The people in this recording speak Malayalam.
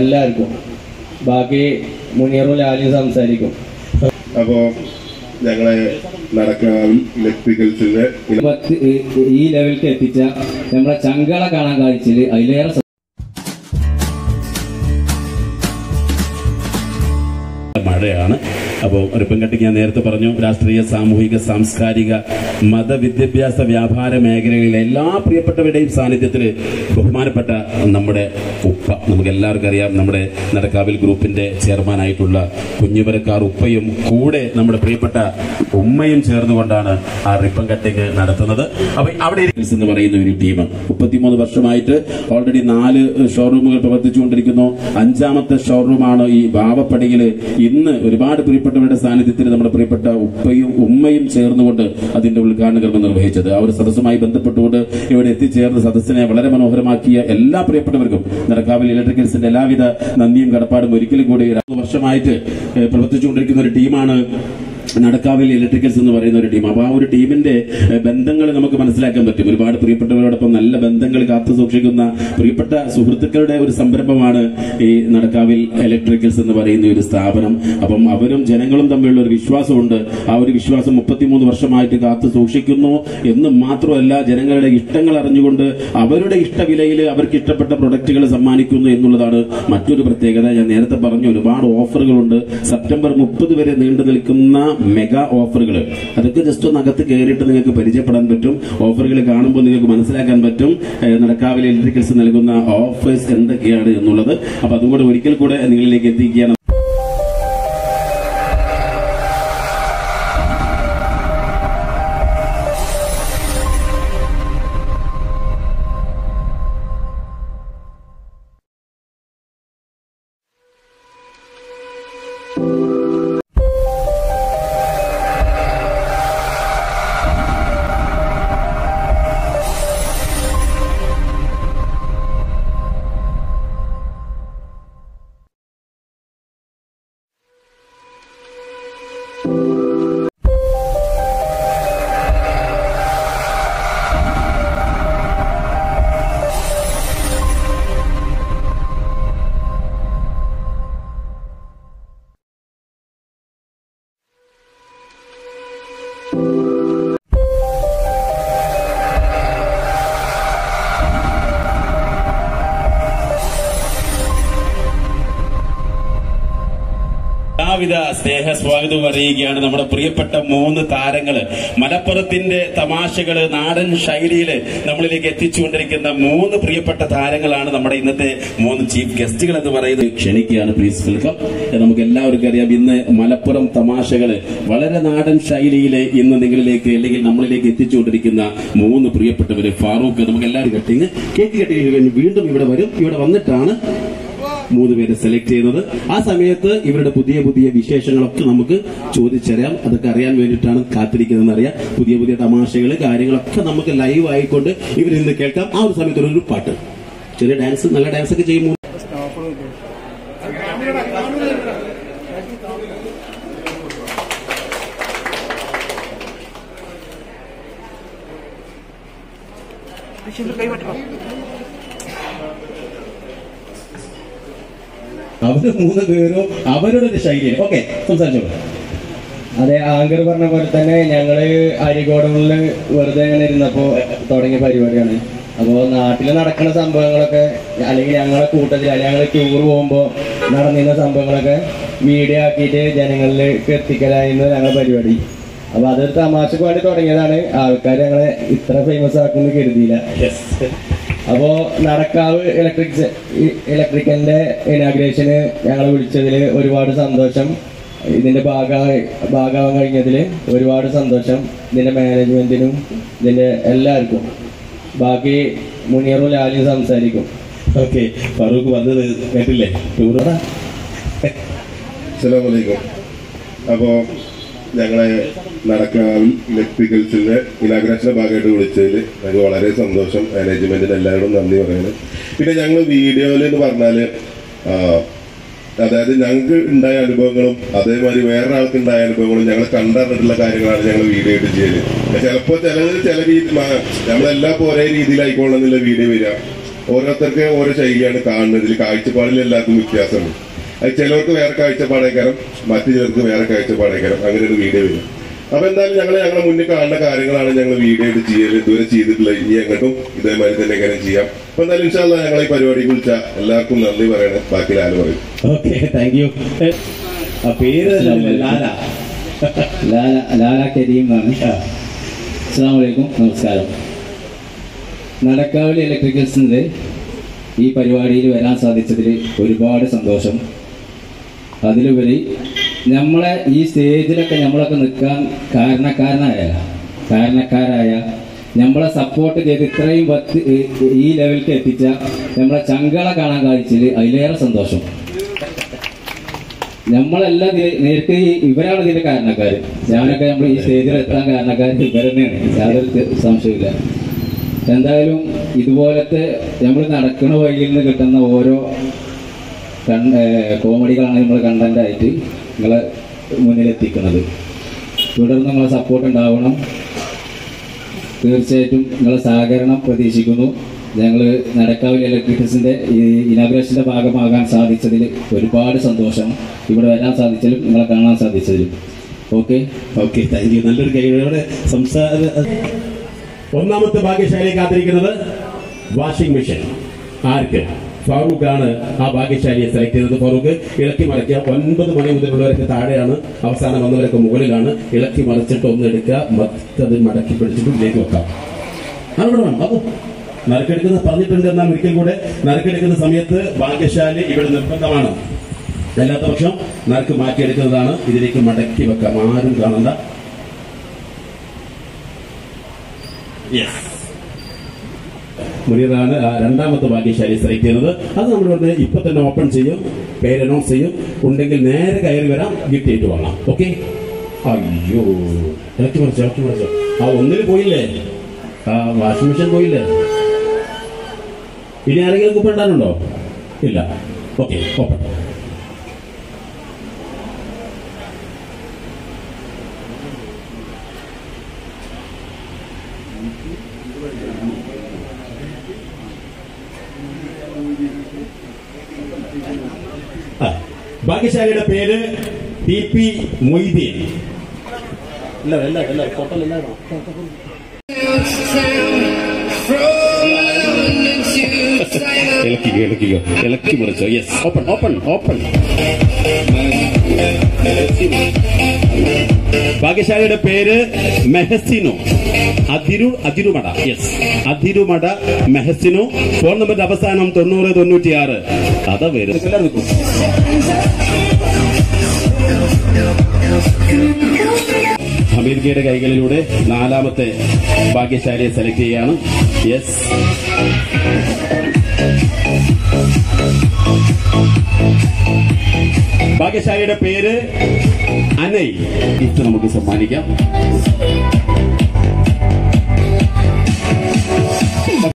എല്ലാവർക്കും. ബാക്കി മുനീറും ലാലും സംസാരിക്കും. അപ്പോ ഞങ്ങളെ നടക്കാവിൽ ഈ- ലെവലിൽ എത്തിച്ച നമ്മളെ ചങ്കള കാണാൻ കാഴ്ചയിൽ അതിലേറെ മഴയാണ്. അപ്പോൾ റിപ്പൻകട്ടിക്ക് ഞാൻ നേരത്തെ പറഞ്ഞു രാഷ്ട്രീയ സാമൂഹിക സാംസ്കാരിക മതവിദ്യാഭ്യാസ വ്യാപാര മേഖലകളിലെ എല്ലാ പ്രിയപ്പെട്ടവരുടെയും സാന്നിധ്യത്തിൽ ബഹുമാനപ്പെട്ട നമ്മുടെ ഉപ്പ. നമുക്ക് എല്ലാവർക്കും അറിയാം നമ്മുടെ നടക്കാവിൽ ഗ്രൂപ്പിന്റെ ചെയർമാനായിട്ടുള്ള കുഞ്ഞുപരക്കാർ ഉപ്പയും കൂടെ നമ്മുടെ പ്രിയപ്പെട്ട ഉമ്മയും ചേർന്നുകൊണ്ടാണ് ആ റിപ്പൺ കട്ടിങ് നടത്തുന്നത്. അപ്പൊ അവിടെ എന്ന് പറയുന്ന ഒരു ടീം. മുപ്പത്തിമൂന്ന് വർഷമായിട്ട് ഓൾറെഡി നാല് ഷോറൂമുകൾ പ്രവർത്തിച്ചുകൊണ്ടിരിക്കുന്നു. അഞ്ചാമത്തെ ഷോറൂമാണ് ഈ ബാവപ്പടിയിൽ ഇന്ന് ഒരുപാട് പ്രിയപ്പെട്ടവരുടെ സാന്നിധ്യത്തിൽ നമ്മുടെ പ്രിയപ്പെട്ട ഉപ്പയും ഉമ്മയും ചേർന്നുകൊണ്ട് അതിന്റെ ഉദ്ഘാടന കർമ്മം നിർവഹിച്ചത്. ആ ഒരു സദസ്സുമായി ബന്ധപ്പെട്ടുകൊണ്ട് ഇവിടെ എത്തിച്ചേർന്ന സദസ്സിനെ വളരെ മനോഹരമാക്കിയ എല്ലാ പ്രിയപ്പെട്ടവർക്കും നടക്കാവിൽ ഇലക്ട്രിക്കൽസിന്റെ എല്ലാവിധ നന്ദിയും കടപ്പാടും ഒരിക്കലും കൂടി വർഷമായിട്ട് പ്രവർത്തിച്ചുകൊണ്ടിരിക്കുന്ന ഒരു ടീമാണ് നടക്കാവിൽ ഇലക്ട്രിക്കൽസ് എന്ന് പറയുന്ന ഒരു ടീം അപ്പൊ ആ ഒരു ടീമിന്റെ ബന്ധങ്ങൾ നമുക്ക് മനസ്സിലാക്കാൻ പറ്റും. ഒരുപാട് പ്രിയപ്പെട്ടവരോടൊപ്പം നല്ല ബന്ധങ്ങൾ കാത്തു സൂക്ഷിക്കുന്ന പ്രിയപ്പെട്ട സുഹൃത്തുക്കളുടെ ഒരു സംരംഭമാണ് ഈ നടക്കാവിൽ ഇലക്ട്രിക്കൽസ് എന്ന് പറയുന്ന ഒരു സ്ഥാപനം. അപ്പം അവരും ജനങ്ങളും തമ്മിലുള്ള ഒരു വിശ്വാസമുണ്ട്. ആ ഒരു വിശ്വാസം മുപ്പത്തിമൂന്ന് വർഷമായിട്ട് കാത്തു സൂക്ഷിക്കുന്നു. എന്ന് മാത്രമല്ല ജനങ്ങളുടെ ഇഷ്ടങ്ങൾ അറിഞ്ഞുകൊണ്ട് അവരുടെ ഇഷ്ടവിലയിൽ അവർക്ക് ഇഷ്ടപ്പെട്ട പ്രൊഡക്റ്റുകൾ സമ്മാനിക്കുന്നു എന്നുള്ളതാണ് മറ്റൊരു പ്രത്യേകത. ഞാൻ നേരത്തെ പറഞ്ഞു ഒരുപാട് ഓഫറുകളുണ്ട്. സെപ്റ്റംബർ മുപ്പത് വരെ നീണ്ടു നിൽക്കുന്ന മെഗാ ഓഫറുകൾ അതൊക്കെ ജസ്റ്റ് ഒന്ന് അകത്ത് കയറിയിട്ട് നിങ്ങൾക്ക് പരിചയപ്പെടാൻ പറ്റും. ഓഫറുകൾ കാണുമ്പോൾ നിങ്ങൾക്ക് മനസ്സിലാക്കാൻ പറ്റും. നടക്കാവിലെ ഇലക്ട്രിക്കൽസ് നൽകുന്ന ഓഫേഴ്സ് എന്തൊക്കെയാണ് എന്നുള്ളത്. അപ്പൊ അതുകൂടെ ഒരിക്കൽ കൂടെ നിങ്ങളിലേക്ക് എത്തിക്കുകയാണ്. എല്ലാവിധ സ്നേഹ സ്വാഗതവും അറിയുകയാണ് നമ്മുടെ പ്രിയപ്പെട്ട മൂന്ന് താരങ്ങൾ. മലപ്പുറത്തിന്റെ തമാശകൾ നാടൻ ശൈലിയിൽ നമ്മളിലേക്ക് എത്തിച്ചുകൊണ്ടിരിക്കുന്ന മൂന്ന് പ്രിയപ്പെട്ട താരങ്ങളാണ് നമ്മുടെ ഇന്നത്തെ മൂന്ന് ചീഫ് ഗസ്റ്റുകൾ എന്ന് പറയുന്നത്. ക്ഷണിക്കുകയാണ് പ്ലീസ് വെൽക്കം നമുക്ക് എല്ലാവർക്കും അറിയാം ഇന്ന് മലപ്പുറം തമാശകൾ വളരെ നാടൻ ശൈലിയിൽ ഇന്ന് നിങ്ങളിലേക്ക് അല്ലെങ്കിൽ നമ്മളിലേക്ക് എത്തിച്ചുകൊണ്ടിരിക്കുന്ന മൂന്ന് പ്രിയപ്പെട്ടവര്. ഫാറൂഖ് നമുക്ക് എല്ലാവരും കട്ടിങ് കേക്ക് കട്ടിങ് വീണ്ടും ഇവിടെ വരും. ഇവിടെ വന്നിട്ടാണ് മൂന്ന് പേരെ സെലക്ട് ചെയ്യുന്നത്. ആ സമയത്ത് ഇവരുടെ പുതിയ പുതിയ വിശേഷങ്ങളൊക്കെ നമുക്ക് ചോദിച്ചറിയാം. അതൊക്കെ അറിയാൻ വേണ്ടിയിട്ടാണ് കാത്തിരിക്കുന്നതെന്ന് അറിയാം. പുതിയ പുതിയ തമാശകൾ കാര്യങ്ങളൊക്കെ നമുക്ക് ലൈവ് ആയിക്കൊണ്ട് ഇവരിൽ നിന്ന് കേൾക്കാം. ആ ഒരു സമയത്ത് ഒരു പാട്ട്. ചെറിയ ഡാൻസ് നല്ല ഡാൻസ് ഒക്കെ ചെയ്യുമ്പോൾ അവർ മൂന്ന് പേരും അവരുടെ ഒരു ശൈലിയിൽ ഓക്കെ സംസാരിച്ചോളൂ. അതെ ആങ്കർ പറഞ്ഞ പോലെ തന്നെ ഞങ്ങൾ അരികോടങ്ങളിൽ വെറുതെ ഇങ്ങനെ ഇരുന്നപ്പോ തുടങ്ങിയ പരിപാടിയാണ്. അപ്പോ നാട്ടിൽ നടക്കുന്ന സംഭവങ്ങളൊക്കെ അല്ലെങ്കിൽ ഞങ്ങളെ കൂട്ടത്തിൽ അല്ലെങ്കിൽ ഞങ്ങൾ ടൂർ പോകുമ്പോ നടന്നിരുന്ന സംഭവങ്ങളൊക്കെ മീഡിയ ആക്കിയിട്ട് ജനങ്ങളിലേക്ക് എത്തിക്കലായിരുന്നു ഞങ്ങളുടെ പരിപാടി. അപ്പൊ അതൊരു തമാശക്ക് വേണ്ടി തുടങ്ങിയതാണ്. ആൾക്കാർ ഞങ്ങളെ ഇത്ര ഫേമസ് ആക്കുമെന്ന് കരുതിയില്ല. അപ്പോ നടക്കാവ് ഇലക്ട്രിക് ഇലക്ട്രിക്കലിന്റെ ഇനാഗ്രേഷന് ഞങ്ങളെ വിളിച്ചതിൽ ഒരുപാട് സന്തോഷം. ഇതിന്റെ ഭാഗമായി ഭാഗമാകാൻ കഴിഞ്ഞതിൽ ഒരുപാട് സന്തോഷം. ഇതിന്റെ മാനേജ്മെന്റിനും ഇതിന്റെ എല്ലാവർക്കും. ബാക്കി മുനീറും ലാലിയും സംസാരിക്കും. ഓക്കെ. ഫറൂഖ് വന്നത് കേട്ടില്ലേ? ടൂറോടാ അസ്സലാമലൈക്കും അപ്പോ ഞങ്ങളെ നടക്കാവിൽ ഇലക്ട്രിക്കൽസിന്റെ ഇനാഗ്രേഷന്റെ ഭാഗമായിട്ട് വിളിച്ചതിൽ ഞങ്ങൾക്ക് വളരെ സന്തോഷം. മാനേജ്മെന്റിന് എല്ലാവരോടും നന്ദി പറയുന്നത് പിന്നെ ഞങ്ങൾ വീഡിയോയിൽ എന്ന് പറഞ്ഞാൽ അതായത് ഞങ്ങൾക്ക് ഉണ്ടായ അനുഭവങ്ങളും അതേമാതിരി വേറെ ആൾക്ക് ഉണ്ടായ അനുഭവങ്ങളും ഞങ്ങൾ കണ്ടറിഞ്ഞിട്ടുള്ള കാര്യങ്ങളാണ് ഞങ്ങൾ വീഡിയോ ആയിട്ട് ചെയ്യൽ ചിലപ്പോൾ ചിലത് ചില രീതി നമ്മളെല്ലാം പോരേ രീതിയിലായിക്കോളെന്നുള്ള വീഡിയോ വരിക. ഓരോരുത്തർക്ക് ഓരോ ശൈലിയാണ് കാണുന്നതിൽ കാഴ്ചപ്പാടിൽ എല്ലാവർക്കും വ്യത്യാസമുണ്ട്. ചിലർക്ക് വേറെ കാഴ്ചപ്പാടേക്കാരം മറ്റു ചിലർക്ക് വേറെ കാഴ്ചപ്പാടേക്കാരം അങ്ങനെ ഒരു വീഡിയോ വരും. അപ്പൊ എന്തായാലും ഞങ്ങൾ ഞങ്ങളെ മുന്നിൽ കാണുന്ന കാര്യങ്ങളാണ് ഞങ്ങൾ വീഡിയോ ആയിട്ട് ചെയ്യൽ ഇതുവരെ ചെയ്തിട്ടില്ല. ഇനി അങ്ങോട്ടും ഇതേമാതിരി തന്നെ കാര്യം ചെയ്യാം. അപ്പൊ എന്തായാലും ഇൻഷാല്ല ഞങ്ങൾ ഈ പരിപാടി വിളിച്ച എല്ലാവർക്കും നന്ദി പറയണേ. ബാക്കി ലാൽ പറയും. ഓക്കെ താങ്ക് യു ആ പേര് തന്നെ ലാല. ലാല ലാല കരീം എന്നാണ്. അസ്സാം വലൈക്കും നമസ്കാരം. നടക്കാവലി ഇലക്ട്രിക്കൽസിന്റെ ഈ പരിപാടിയിൽ വരാൻ സാധിച്ചതിൽ ഒരുപാട് സന്തോഷം. അതിലുപരി നമ്മളെ ഈ സ്റ്റേജിലൊക്കെ നമ്മളൊക്കെ നിൽക്കാൻ കാരണക്കാരനായ കാരണക്കാരായ നമ്മളെ സപ്പോർട്ട് ചെയ്ത് ഇത്രയും പത്ത് ഈ ലെവലിലേക്ക് എത്തിച്ച നമ്മളെ ചങ്കള കാണാൻ കാഴ്ചയിൽ അതിലേറെ സന്തോഷം. നമ്മളെല്ലാം നേരത്തെ ഇവരാണ് ഇതിന്റെ കാരണക്കാർ ഞാനൊക്കെ നമ്മൾ ഈ സ്റ്റേജിൽ എത്താൻ കാരണക്കാർ ഇവർ തന്നെയാണ് യാതൊരു സംശയമില്ല എന്തായാലും ഇതുപോലത്തെ നമ്മൾ നടക്കുന്ന വഴിയിൽ നിന്ന് കിട്ടുന്ന ഓരോ കോമഡികളാണ് നമ്മൾ കണ്ടന്റ് ആയിട്ട് നിങ്ങളെ മുന്നിലെത്തിക്കുന്നത്. തുടർന്ന് നിങ്ങളെ സപ്പോർട്ട് ഉണ്ടാവണം. തീർച്ചയായിട്ടും നിങ്ങളെ സഹകരണം പ്രതീക്ഷിക്കുന്നു. ഞങ്ങൾ നടക്കാവിലെ ഇലക്ട്രിക്കൽസിന്റെ ഈ ഇനാഗ്രേഷന്റെ ഭാഗമാകാൻ സാധിച്ചതിൽ ഒരുപാട് സന്തോഷം. ഇവിടെ വരാൻ സാധിച്ചതിലും നിങ്ങളെ കാണാൻ സാധിച്ചതിലും. ഓക്കെ? Okay thank you. നല്ലൊരു കൈയോടെ സംസാര ഒന്നാമത്തെ ഭാഗ്യശാലി കാത്തിരിക്കുന്നത് വാഷിംഗ് മെഷീൻ. ആർക്ക്? ഫാറൂഖ് ആണ് ആ ഭാഗ്യശാലിയെ സെലക്ട് ചെയ്തത്. ഫാറൂഖ് ഇളക്കി മറിക്കുക. ഒൻപത് മണി മുതലുള്ളവരൊക്കെ താഴെയാണ്. അവസാനം വന്നവരൊക്കെ മുകളിലാണ്. ഇളക്കി മറിച്ചിട്ട് ഒന്ന് എടുക്കുക. മറ്റത് മടക്കി പിടിച്ചിട്ട് ഇതിലേക്ക് വെക്കാം. അവിടെ വേണം നറുക്കെടുക്കുന്ന പറഞ്ഞിട്ടുണ്ട് എന്നാൽ ഒരിക്കൽ കൂടെ. നറുക്കെടുക്കുന്ന സമയത്ത് ഭാഗ്യശാലി ഇവിടെ നിർബന്ധമാണ്. അല്ലാത്ത പക്ഷം നറുക്ക് മാറ്റിയെടുക്കുന്നതാണ്. ഇതിലേക്ക് മടക്കി വെക്കാം. ആരും കാണണ്ട. യെസ് മുനീറാണ് രണ്ടാമത്തെ ഭാഗ്യശാലി സെലക്ട് ചെയ്യുന്നത് അത് നമ്മൾ ഇവിടെ ഇപ്പൊ തന്നെ ഓപ്പൺ ചെയ്യും പേര് അനൗൺസ് ചെയ്യും. ഉണ്ടെങ്കിൽ നേരെ കയറി വരാം ചെയ്തു വാങ്ങാം. ഓക്കെ അയ്യോ ഇളക്കി മറിച്ചോ ഇളക്കി മറിച്ചോ. ആ ഒന്നിൽ പോയില്ലേ? ആ വാഷിംഗ് മെഷീൻ പോയില്ലേ? ഇനി ആരെങ്കിലും കുപ്പിണ്ടാനുണ്ടോ ഇല്ല. ഓക്കെ ഓപ്പൺ ഭാഗ്യശാലിയുടെ പേര് ടി പി മൊയ്തീൻ. ഇല്ല എല്ലാ എല്ലാ ഫോട്ടോ ഇല്ല ഇളക്കിക്കോ ഇളക്കിയ ഇളക്കി മറിച്ചോ. യെസ് ഓപ്പൺ ഓപ്പൺ ഓപ്പൺ ഭാഗ്യശാലിയുടെ പേര് മെഹസിനോ. അതിരു അതിരുമട. യെസ് അതിരുമട മെഹസിനോ. ഫോൺ നമ്പറിന്റെ അവസാനം തൊണ്ണൂറ് തൊണ്ണൂറ്റിയാറ്. കഥ വരും. അമേരിക്കയുടെ കൈകളിലൂടെ നാലാമത്തെ ഭാഗ്യശാലിയെ സെലക്ട് ചെയ്യാണ് യെസ് ഭാഗ്യശാലിയുടെ പേര് അനൈ. ഇത്ര നമുക്ക് സമ്മാനിക്കാം.